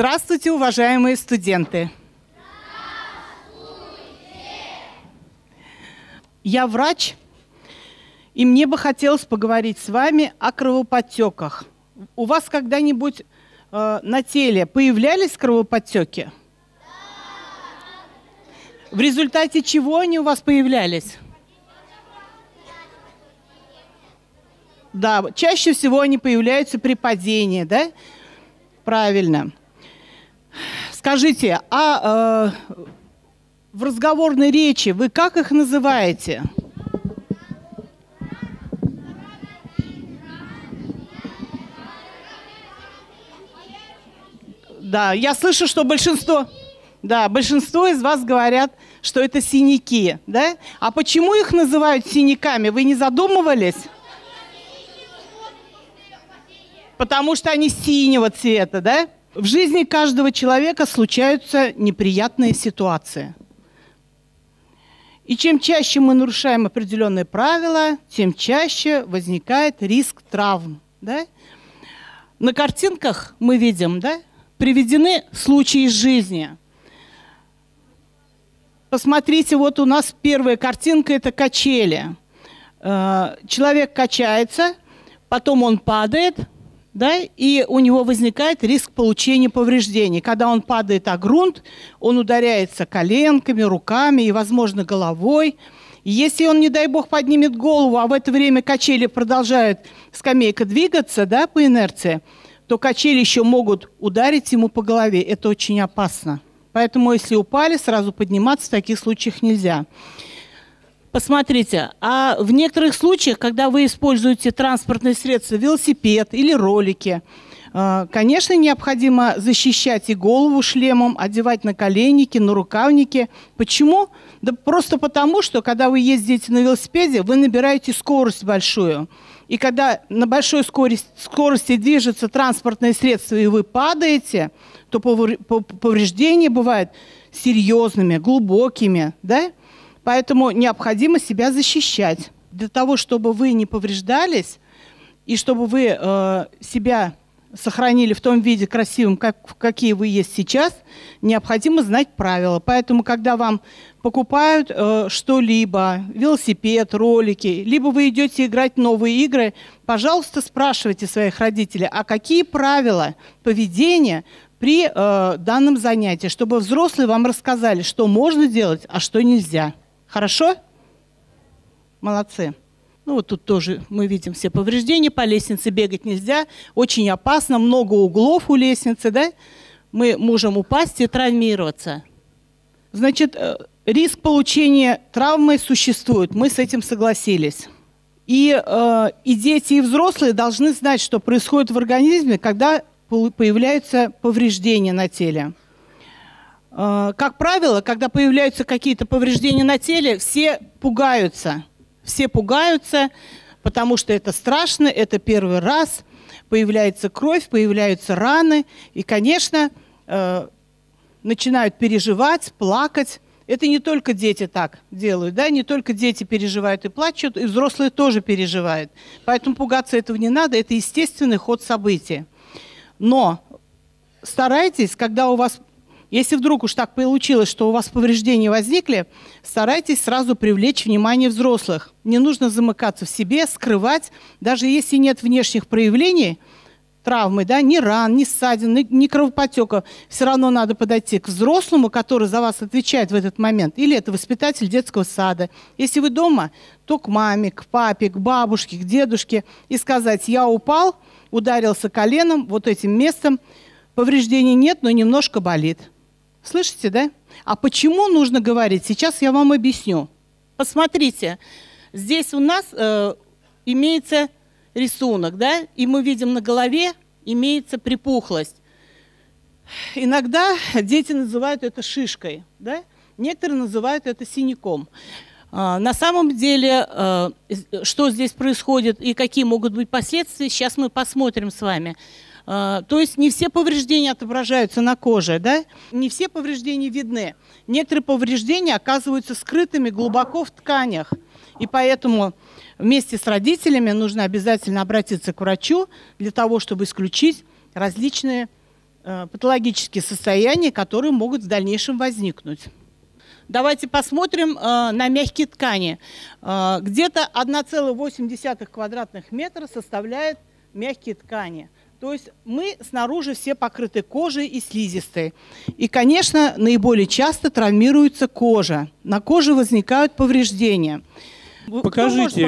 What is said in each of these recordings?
Здравствуйте, уважаемые студенты! Я врач, и мне бы хотелось поговорить с вами о кровоподтеках. У вас когда-нибудь э, на теле появлялись кровоподтеки? В результате чего они у вас появлялись? Да, чаще всего они появляются при падении, да? Правильно. Скажите, а э, в разговорной речи вы как их называете? Да, я слышу, что большинство, да, большинство из вас говорят, что это синяки, да? А почему их называют синяками? Вы не задумывались? Потому что они синего цвета, да? В жизни каждого человека случаются неприятные ситуации. И чем чаще мы нарушаем определенные правила, тем чаще возникает риск травм. Да? На картинках мы видим, да, приведены случаи из жизни. Посмотрите, вот у нас первая картинка – это качели. Э, человек качается, потом он падает – да, и у него возникает риск получения повреждений. Когда он падает о грунт, он ударяется коленками, руками и, возможно, головой. Если он, не дай бог, поднимет голову, а в это время качели продолжают, скамейка двигаться да, по инерции, то качели еще могут ударить ему по голове. Это очень опасно. Поэтому, если упали, сразу подниматься в таких случаях нельзя. Посмотрите, а в некоторых случаях, когда вы используете транспортные средства, велосипед или ролики, э, Конечно, необходимо защищать и голову шлемом, одевать на коленники, на рукавники. Почему? Да просто потому, что когда вы ездите на велосипеде, вы набираете скорость большую. И когда на большой скорости, скорости движется транспортное средство, и вы падаете, то повреждения бывают серьезными, глубокими. Да? Поэтому необходимо себя защищать. Для того, чтобы вы не повреждались, и чтобы вы э, себя сохранили в том виде красивым, как, какие вы есть сейчас, необходимо знать правила. Поэтому, когда вам покупают э, что-либо, велосипед, ролики, либо вы идете играть новые игры, пожалуйста, спрашивайте своих родителей, а какие правила поведения при э, данном занятии, чтобы взрослые вам рассказали, что можно делать, а что нельзя. Хорошо? Молодцы. Ну вот тут тоже мы видим все повреждения. По лестнице бегать нельзя. Очень опасно. Много углов у лестницы, да? Мы можем упасть и травмироваться. Значит, э, риск получения травмы существует. Мы с этим согласились. И, э, и дети, и взрослые должны знать, что происходит в организме, когда появляются повреждения на теле. Э, как правило, когда появляются какие-то повреждения на теле, все пугаются. Все пугаются, потому что это страшно, это первый раз. Появляется кровь, появляются раны. И, конечно, э, начинают переживать, плакать. Это не только дети так делают, да, не только дети переживают и плачут, и взрослые тоже переживают. Поэтому пугаться этого не надо, это естественный ход событий. Но старайтесь, когда у вас если вдруг уж так получилось, что у вас повреждения возникли, старайтесь сразу привлечь внимание взрослых. Не нужно замыкаться в себе, скрывать. Даже если нет внешних проявлений травмы, да, ни ран, ни ссадин, ни, ни кровопотека, все равно надо подойти к взрослому, который за вас отвечает в этот момент. Или это воспитатель детского сада. Если вы дома, то к маме, к папе, к бабушке, к дедушке и сказать, я упал, ударился коленом, вот этим местом, повреждений нет, но немножко болит. Слышите, да? А почему нужно говорить? Сейчас я вам объясню. Посмотрите, здесь у нас э, имеется рисунок, да, и мы видим на голове имеется припухлость. Иногда дети называют это шишкой, да? Некоторые называют это синяком. А, на самом деле, э, что здесь происходит и какие могут быть последствия, сейчас мы посмотрим с вами. А, то есть не все повреждения отображаются на коже, да? не все повреждения видны. Некоторые повреждения оказываются скрытыми глубоко в тканях. И поэтому вместе с родителями нужно обязательно обратиться к врачу для того, чтобы исключить различные э, патологические состояния, которые могут в дальнейшем возникнуть. Давайте посмотрим э, на мягкие ткани. Э, где-то 1,8 квадратных метра составляет мягкие ткани. То есть мы снаружи все покрыты кожей и слизистой. И, конечно, наиболее часто травмируется кожа. На коже возникают повреждения. Покажите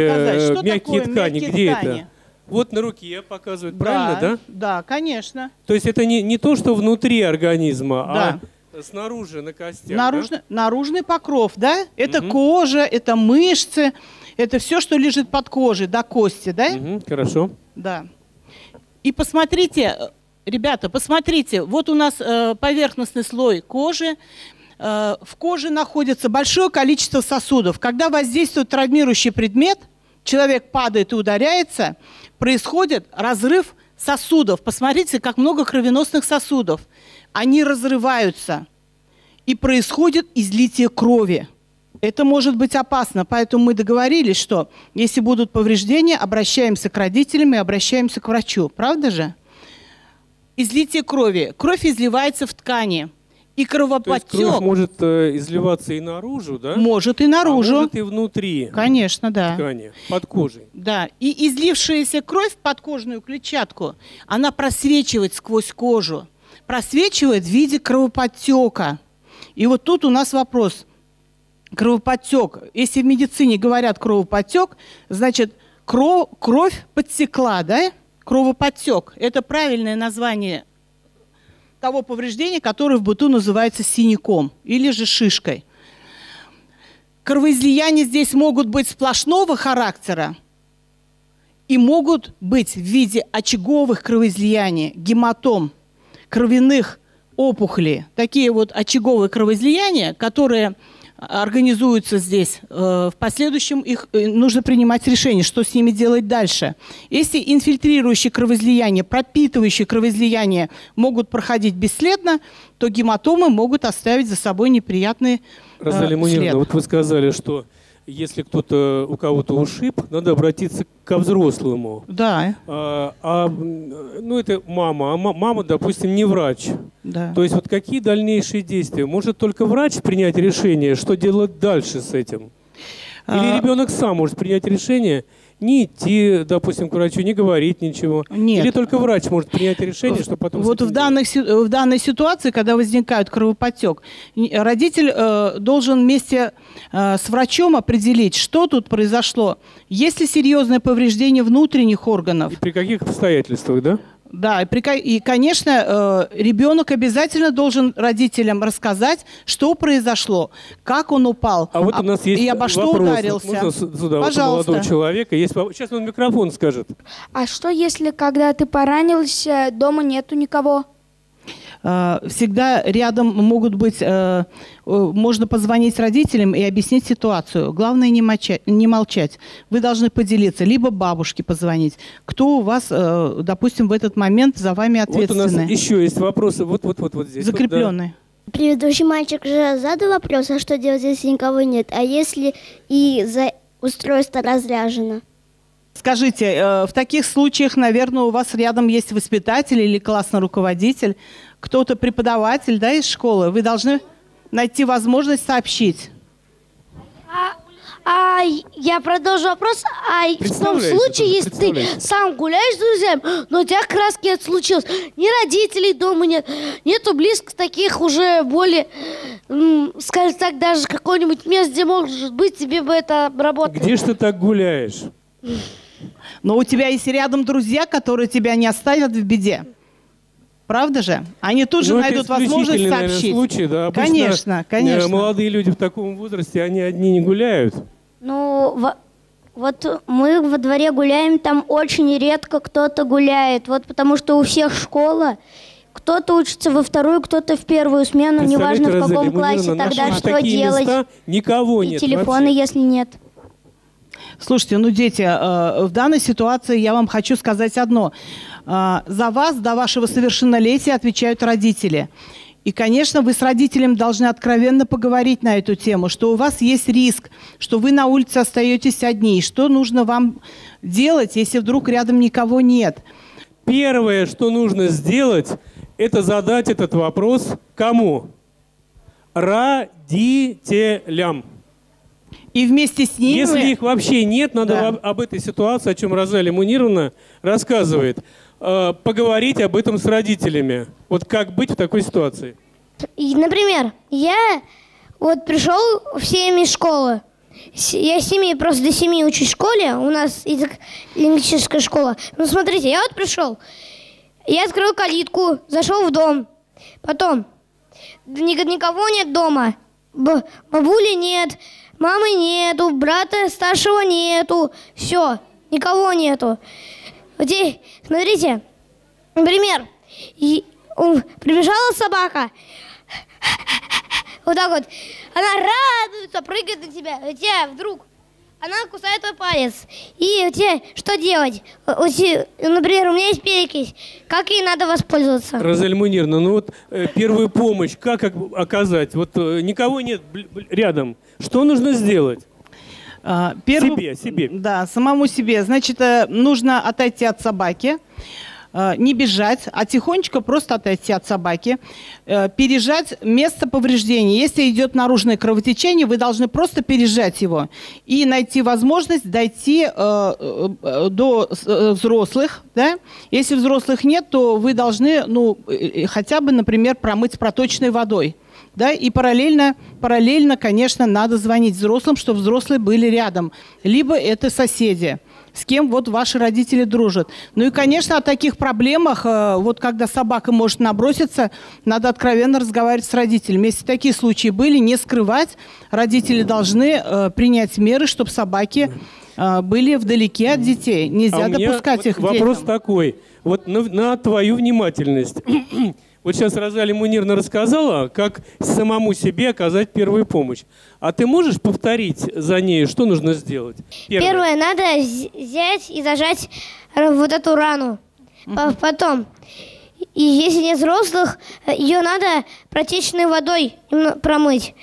мягкие ткани, мягкие где ткани? это? Вот на руке показывают, да, правильно, да? Да, конечно. То есть это не, не то, что внутри организма, а да. а Снаружи, на костях, Наружный, да? наружный покров, да? Это угу. кожа, это мышцы, это все, что лежит под кожей, до кости, да? Угу, хорошо. Да. И посмотрите, ребята, посмотрите, вот у нас э, поверхностный слой кожи, э, в коже находится большое количество сосудов. Когда воздействует травмирующий предмет, человек падает и ударяется, происходит разрыв сосудов. Посмотрите, как много кровеносных сосудов они разрываются, и происходит излитие крови. Это может быть опасно, поэтому мы договорились, что если будут повреждения, обращаемся к родителям и обращаемся к врачу. Правда же? Излитие крови. Кровь изливается в ткани. И кровоподтек... То есть кровь может э, изливаться и наружу, да? Может и наружу. А может и внутри. Конечно, да. Ткани, под кожей. Да. И излившаяся кровь в подкожную клетчатку, она просвечивает сквозь кожу просвечивает в виде кровоподтека. И вот тут у нас вопрос. Кровоподтек. Если в медицине говорят кровоподтек, значит кровь, кровь подтекла, да? Кровоподтек. Это правильное название того повреждения, которое в быту называется синяком или же шишкой. Кровоизлияния здесь могут быть сплошного характера и могут быть в виде очаговых кровоизлияний, гематом – кровяных опухолей, такие вот очаговые кровоизлияния, которые организуются здесь, э, в последующем их э, нужно принимать решение, что с ними делать дальше. Если инфильтрирующие кровоизлияния, пропитывающие кровоизлияния могут проходить бесследно, то гематомы могут оставить за собой неприятный э, Розалия Мунировна, вот вы сказали, что если кто-то у кого-то ушиб, надо обратиться ко взрослому. Да. А, а ну это мама, а мама, допустим, не врач. Да. То есть вот какие дальнейшие действия? Может только врач принять решение, что делать дальше с этим? Или а... ребенок сам может принять решение? Не идти, допустим, к врачу, не говорить ничего? Нет. Или только врач может принять решение, что потом... Вот в данной, в данной ситуации, когда возникает кровоподтек, родитель э, должен вместе э, с врачом определить, что тут произошло. Есть ли серьезное повреждение внутренних органов? И при каких обстоятельствах, да? Да, и, конечно, э, ребенок обязательно должен родителям рассказать, что произошло, как он упал. А вот у нас есть и обо что вопрос. ударился. Можно сюда Пожалуйста. Вот молодого человека? Есть... Сейчас он микрофон скажет. А что, если когда ты поранился, дома нету никого? Э, всегда рядом могут быть, э, можно позвонить родителям и объяснить ситуацию. Главное не молчать, не молчать. Вы должны поделиться, либо бабушке позвонить. Кто у вас, э, допустим, в этот момент за вами ответственный? Вот у нас еще есть вопросы. Вот, вот, вот, вот здесь. Закрепленные. Вот, да. Предыдущий мальчик же задал вопрос, а что делать, если никого нет? А если и за устройство разряжено? Скажите, в таких случаях, наверное, у вас рядом есть воспитатель или классный руководитель, кто-то преподаватель да, из школы, вы должны найти возможность сообщить. А, а я продолжу вопрос. А в том случае, если ты сам гуляешь с друзьями, но у тебя краски это случилось, ни родителей дома нет, нету близко таких уже более, скажем так, даже какое-нибудь место, где может быть тебе бы это обработать. Где ж ты так гуляешь? Но у тебя есть рядом друзья, которые тебя не оставят в беде. Правда же? Они тут же ну, найдут возможность сообщить. случай, да. Обычно конечно, э, конечно. Молодые люди в таком возрасте, они одни не гуляют. Ну, в... вот мы во дворе гуляем, там очень редко кто-то гуляет. Вот потому что у всех школа, кто-то учится во вторую, кто-то в первую смену, неважно в каком классе, тогда что делать? Места никого И нет. телефоны, вообще. если нет. Слушайте, ну, дети, э, в данной ситуации я вам хочу сказать одно. А, за вас до вашего совершеннолетия отвечают родители. И, конечно, вы с родителем должны откровенно поговорить на эту тему, что у вас есть риск, что вы на улице остаетесь одни, и что нужно вам делать, если вдруг рядом никого нет. Первое, что нужно сделать, это задать этот вопрос кому? Родителям. И вместе с ними... Если их вообще нет, надо Да. об, этой ситуации, о чем Розалия Мунировна рассказывает, э, поговорить об этом с родителями. Вот как быть в такой ситуации? И, например, я вот пришел в 7 из школы. Я с 7, просто до 7 учусь в школе. У нас язык- лингвистическая школа. Ну, смотрите, я вот пришел. Я открыл калитку, зашел в дом. Потом, ни- никого нет дома. Бабули нет, мамы нету, брата старшего нету. Все, никого нету. Здесь, смотрите, например, и, прибежала собака, вот так вот. Она радуется, прыгает на тебя. У тебя вдруг она кусает твой палец. И у тебя что делать? Например, у меня есть перекись. Как ей надо воспользоваться? Розалия Мунировна, ну вот э, первую помощь как ок- оказать? Вот э, никого нет рядом. Что нужно сделать? А, перв- Себе, себе. Да, самому себе. Значит, э, нужно отойти от собаки, не бежать, а тихонечко просто отойти от собаки, э, пережать место повреждения. Если идет наружное кровотечение, вы должны просто пережать его и найти возможность дойти э, э, э, до э, взрослых. Да? Если взрослых нет, то вы должны ну, э, э, хотя бы, например, промыть проточной водой. Да, и параллельно, параллельно, конечно, надо звонить взрослым, чтобы взрослые были рядом. Либо это соседи, с кем вот ваши родители дружат. Ну и, конечно, о таких проблемах, э, вот когда собака может наброситься, надо откровенно разговаривать с родителями. Если такие случаи были, не скрывать, родители должны э, принять меры, чтобы собаки э, были вдалеке от детей. Нельзя А допускать их вопрос детям. такой. Вот на, на твою внимательность. Вот сейчас Розалия Мунирна рассказала, как самому себе оказать первую помощь. А ты можешь повторить за ней, что нужно сделать? Первое, надо вз- взять и зажать вот эту рану. По- Потом, и если нет взрослых, э, ее надо протечной водой промыть.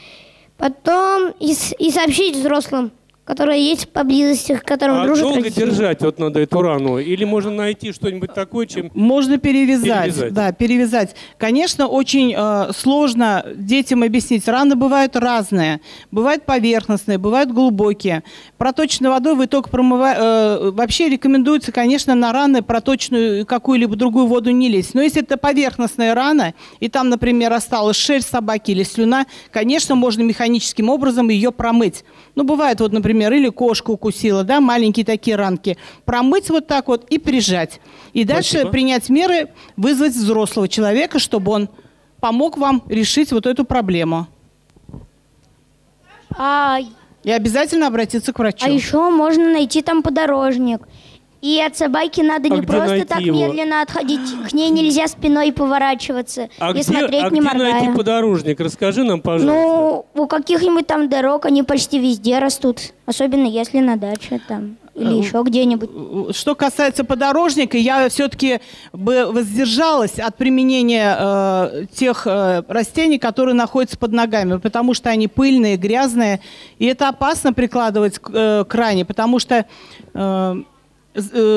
Потом и, и сообщить взрослым, которые есть поблизости, к которым А дружат долго держать вот надо эту рану? Или можно найти что-нибудь такое, чем... Можно перевязать, Перевязать. да, перевязать. Конечно, очень э, сложно детям объяснить. Раны бывают разные, бывают поверхностные, бывают глубокие. Проточной водой вы только промываете. вообще рекомендуется, конечно, на раны проточную какую-либо другую воду не лезть. Но если это поверхностная рана и там, например, осталась шерсть собаки или слюна, конечно, можно механическим образом ее промыть. Ну, бывает, вот, например, или кошка укусила, да, маленькие такие ранки. Промыть вот так вот и прижать. И дальше Спасибо. принять меры, вызвать взрослого человека, чтобы он помог вам решить вот эту проблему. А, И обязательно обратиться к врачу. а еще можно найти там подорожник. И от собаки надо А не просто так его? медленно отходить. К ней нельзя спиной поворачиваться А и где, смотреть а не где моргая. найти подорожник? Расскажи нам, пожалуйста. Ну, у каких-нибудь там дорог они почти везде растут. Особенно если на даче там. Или Э, еще где-нибудь. Что касается подорожника, я все-таки бы воздержалась от применения э, тех э, растений, которые находятся под ногами, потому что они пыльные, грязные, и это опасно прикладывать к, э, к ране, потому что э, э,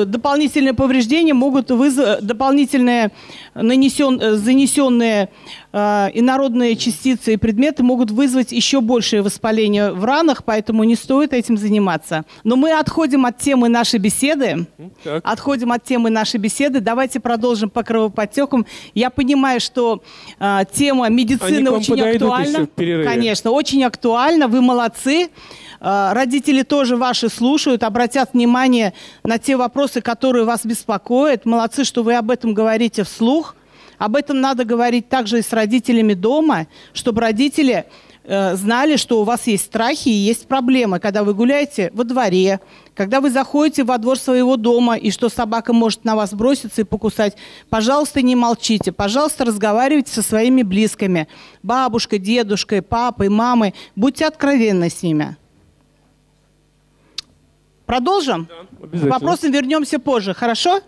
дополнительные повреждения могут вызвать дополнительные нанесен, э, занесенные э, инородные частицы и предметы могут вызвать еще большее воспаление в ранах, поэтому не стоит этим заниматься. Но мы отходим от темы нашей беседы. Так. Отходим от темы нашей беседы. Давайте продолжим по кровоподтекам. Я понимаю, что э, тема медицины очень актуальна. Конечно, очень актуальна. Вы молодцы. Э, Родители тоже ваши слушают, обратят внимание на те вопросы, которые вас беспокоят. Молодцы, что вы об этом говорите вслух. Об этом надо говорить также и с родителями дома, чтобы родители э, знали, что у вас есть страхи и есть проблемы, когда вы гуляете во дворе, когда вы заходите во двор своего дома, и что собака может на вас броситься и покусать. Пожалуйста, не молчите. Пожалуйста, разговаривайте со своими близкими. Бабушкой, дедушкой, папой, мамой. Будьте откровенны с ними. Продолжим? К обязательно. вопросам вернемся позже, хорошо?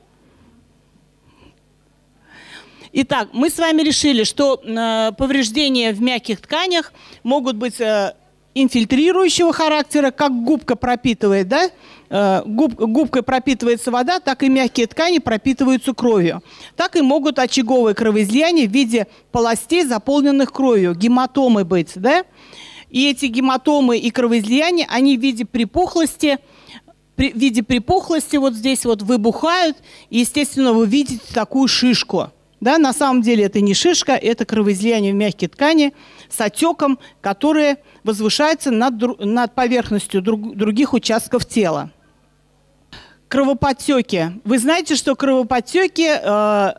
Итак, мы с вами решили, что э, повреждения в мягких тканях могут быть э, инфильтрирующего характера, как губка пропитывает, да, э, губ, губкой пропитывается вода, так и мягкие ткани пропитываются кровью. Так и могут очаговые кровоизлияния в виде полостей, заполненных кровью, гематомы быть, да. И эти гематомы и кровоизлияния, они в виде припухлости, при, в виде припухлости вот здесь вот выбухают, и, естественно, вы видите такую шишку. Да, на самом деле это не шишка, это кровоизлияние в мягкие ткани с отеком, которое возвышается над, над поверхностью друг, других участков тела. Кровоподтеки. Вы знаете, что кровоподтеки, э,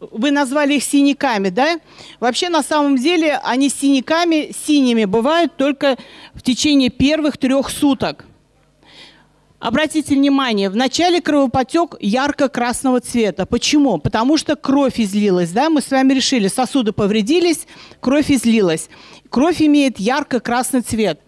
вы назвали их синяками, да? Вообще, на самом деле, они синяками, синими бывают только в течение первых трех суток. Обратите внимание, в начале кровопотек ярко-красного цвета. Почему? Потому что кровь излилась. Да? Мы с вами решили, сосуды повредились, кровь излилась. Кровь имеет ярко-красный цвет.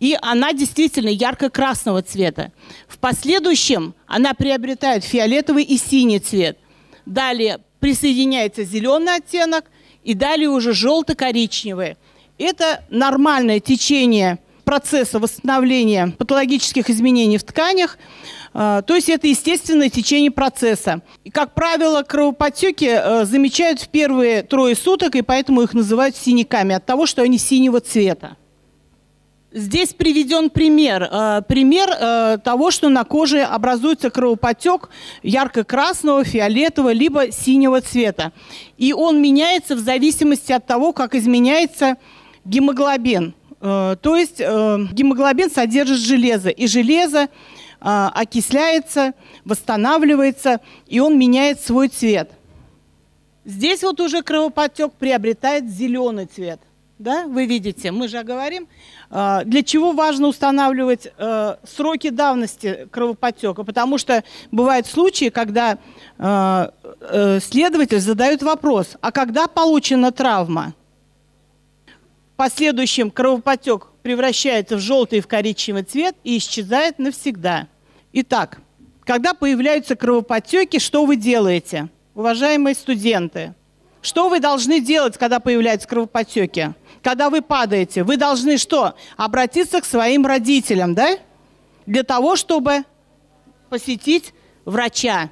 И она действительно ярко-красного цвета. В последующем она приобретает фиолетовый и синий цвет. Далее присоединяется зеленый оттенок, и далее уже желто-коричневый. Это нормальное течение процесса восстановления патологических изменений в тканях. А, то есть это естественное течение процесса. И, как правило, кровоподтеки э, замечают в первые трое суток, и поэтому их называют синяками от того, что они синего цвета. Здесь приведен пример. Э, пример э, того, что на коже образуется кровоподтек ярко-красного, фиолетового, либо синего цвета. И он меняется в зависимости от того, как изменяется гемоглобин. Э, то есть э, гемоглобин содержит железо, и железо э, окисляется, восстанавливается, и он меняет свой цвет. Здесь вот уже кровоподтек приобретает зеленый цвет. Да, вы видите, мы же говорим, для чего важно устанавливать сроки давности кровоподтека, потому что бывают случаи, когда следователь задает вопрос, а когда получена травма? Последующем кровопотек превращается в желтый и в коричневый цвет и исчезает навсегда. Итак, когда появляются кровоподтеки, что вы делаете, уважаемые студенты? Что вы должны делать, когда появляются кровоподтеки? Когда вы падаете, вы должны что? Обратиться к своим родителям, да? Для того, чтобы посетить врача.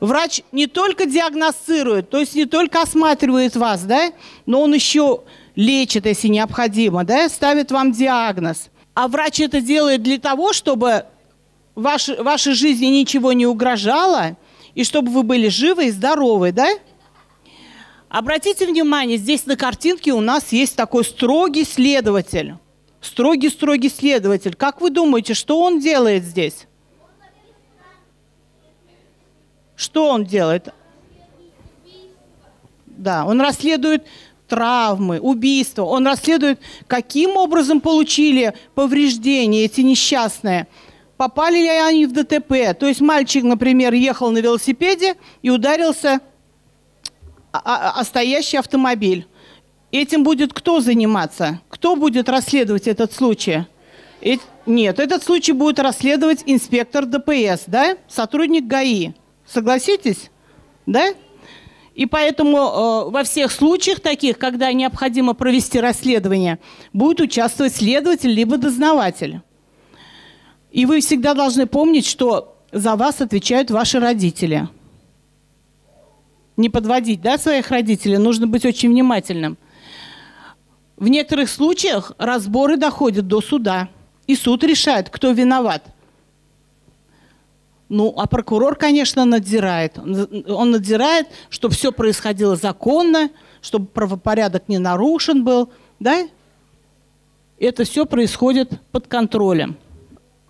Врач не только диагностирует, то есть не только осматривает вас, да, но он еще лечит, если необходимо, да, ставит вам диагноз. А врач это делает для того, чтобы ваш, вашей жизни ничего не угрожало, и чтобы вы были живы и здоровы, да? Обратите внимание, здесь на картинке у нас есть такой строгий следователь. Строгий-строгий следователь. Как вы думаете, что он делает здесь? Что он делает? Да, он расследует травмы, убийства. Он расследует, каким образом получили повреждения эти несчастные. Попали ли они в ДТП? То есть мальчик, например, ехал на велосипеде и ударился о, стоящий автомобиль. Этим будет кто заниматься? Кто будет расследовать этот случай? Э, нет, этот случай будет расследовать инспектор ДПС, да? Сотрудник ГАИ. Согласитесь? Да? И поэтому э, во всех случаях таких, когда необходимо провести расследование, будет участвовать следователь либо дознаватель. И вы всегда должны помнить, что за вас отвечают ваши родители. Не подводить да, своих родителей, нужно быть очень внимательным. В некоторых случаях разборы доходят до суда, и суд решает, кто виноват – ну, а прокурор, конечно, надзирает. Он надзирает, чтобы все происходило законно, чтобы правопорядок не нарушен был, да? Это все происходит под контролем.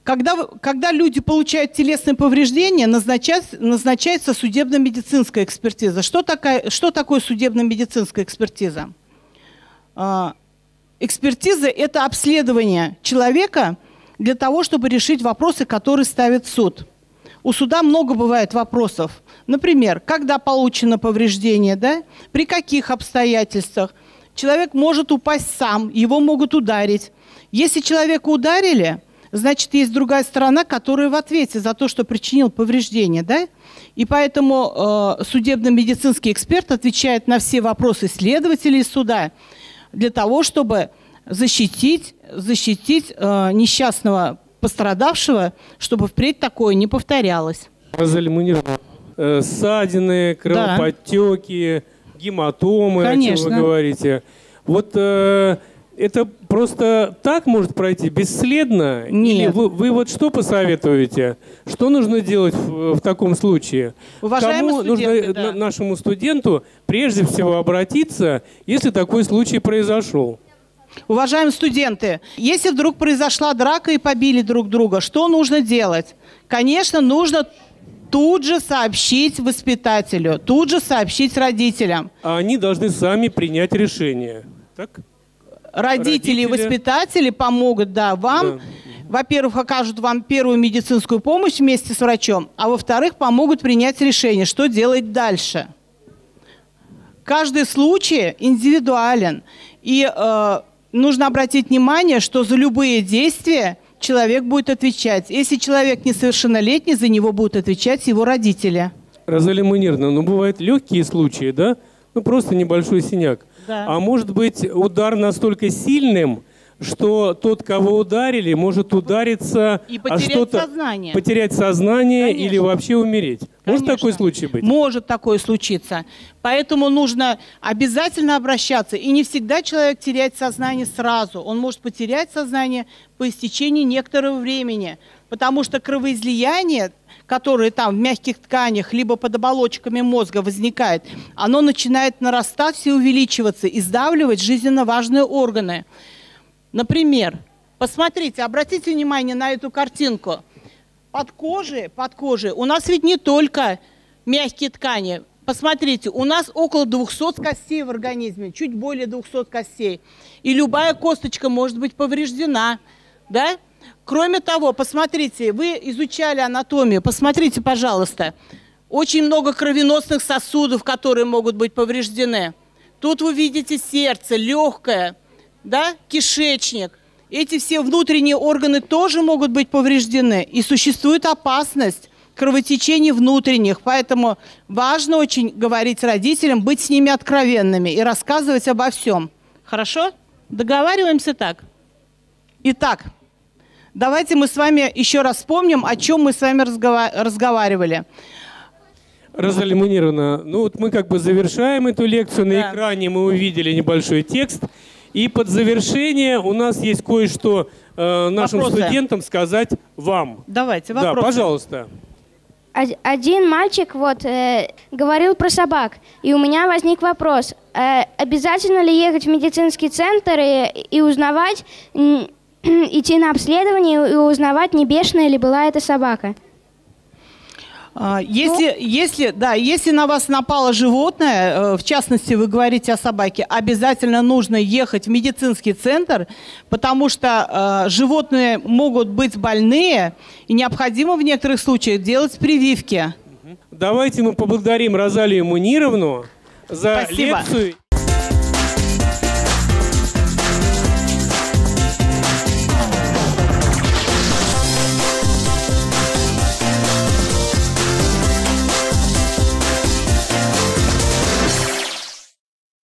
Когда, когда люди получают телесные повреждения, назначается, назначается судебно-медицинская экспертиза. Что, такая, что такое судебно-медицинская экспертиза? А, экспертиза – это обследование человека для того, чтобы решить вопросы, которые ставит суд – у суда много бывает вопросов. Например, когда получено повреждение, да? при каких обстоятельствах. Человек может упасть сам, его могут ударить. Если человека ударили, значит, есть другая сторона, которая в ответе за то, что причинил повреждение. Да? И поэтому э, судебно-медицинский эксперт отвечает на все вопросы следователей суда для того, чтобы защитить, защитить э, несчастного пострадавшего, чтобы впредь такое не повторялось. Розалия Мунировна, э, ссадины, кровоподтеки, да. гематомы, Конечно. о чем вы говорите. Вот э, это просто так может пройти бесследно? Нет. Или вы, вы вот что посоветуете? Что нужно делать в, в таком случае? Уважаемые Кому нужно да. нашему студенту прежде всего обратиться, если такой случай произошел? Уважаемые студенты, если вдруг произошла драка и побили друг друга, что нужно делать? Конечно, нужно тут же сообщить воспитателю, тут же сообщить родителям. А они должны сами принять решение, так? Родители, Родители. и воспитатели помогут, да, вам. Да. Во-первых, окажут вам первую медицинскую помощь вместе с врачом, а во-вторых, помогут принять решение, что делать дальше. Каждый случай индивидуален. И э, нужно обратить внимание, что за любые действия человек будет отвечать. Если человек несовершеннолетний, за него будут отвечать его родители. Розалия Мунировна, ну бывают легкие случаи, да? Ну просто небольшой синяк. Да. А может быть удар настолько сильным, что тот, кого ударили, может удариться, и а потерять а что-то сознание. потерять сознание Конечно. или вообще умереть. Конечно. Может такой случай быть? Может такое случиться. Поэтому нужно обязательно обращаться. И не всегда человек теряет сознание сразу. Он может потерять сознание по истечении некоторого времени. Потому что кровоизлияние, которое там в мягких тканях, либо под оболочками мозга возникает, оно начинает нарастать и увеличиваться, и сдавливать жизненно важные органы. Например, посмотрите, обратите внимание на эту картинку. Под кожей, под кожей у нас ведь не только мягкие ткани. Посмотрите, у нас около 200 костей в организме, чуть более 200 костей. И любая косточка может быть повреждена. Да? Кроме того, посмотрите, вы изучали анатомию, посмотрите, пожалуйста. Очень много кровеносных сосудов, которые могут быть повреждены. Тут вы видите сердце, легкое, да, кишечник, эти все внутренние органы тоже могут быть повреждены. И существует опасность кровотечений внутренних. Поэтому важно очень говорить родителям, быть с ними откровенными и рассказывать обо всем. Хорошо? Договариваемся так? Итак, давайте мы с вами еще раз вспомним, о чем мы с вами разговаривали. Розалия Мунировна, ну вот мы как бы завершаем эту лекцию. На да. экране мы увидели небольшой текст. И под завершение у нас есть кое-что э, нашим вопросы. студентам сказать вам. Давайте, вопросы. Да, пожалуйста. Один мальчик вот э, говорил про собак, и у меня возник вопрос: э, обязательно ли ехать в медицинский центр и, и узнавать, идти на обследование и узнавать, не бешеная ли была эта собака? А, если, ну, если, да, если на вас напало животное, э, в частности, вы говорите о собаке, обязательно нужно ехать в медицинский центр, потому что э, животные могут быть больные, и необходимо в некоторых случаях делать прививки. Давайте мы поблагодарим Розалию Мунировну за Спасибо. лекцию.